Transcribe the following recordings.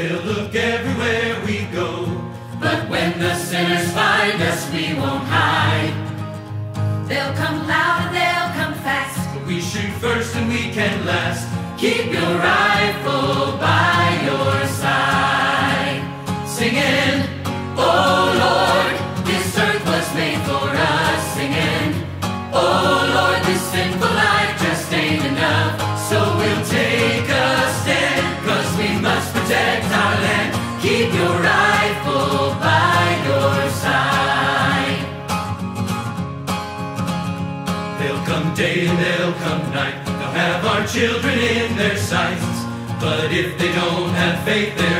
They'll look everywhere we go. But when the sinners find us, we won't hide. They'll come loud and they'll come fast. But we shoot first and we can last. Keep your rifle by. day and they'll come night. They'll have our children in their sights. But if they don't have faith, they're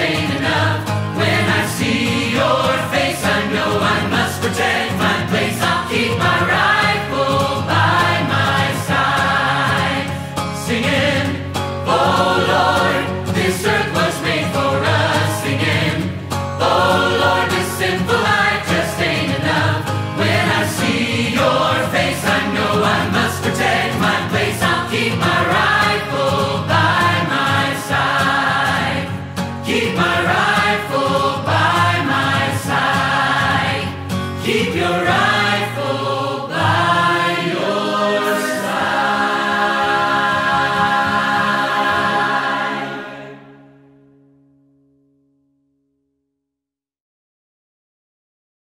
Ain't enough. When I see your face, I know I must protect my place. I'll keep my rifle by my side, singing, Oh Lord, this earth.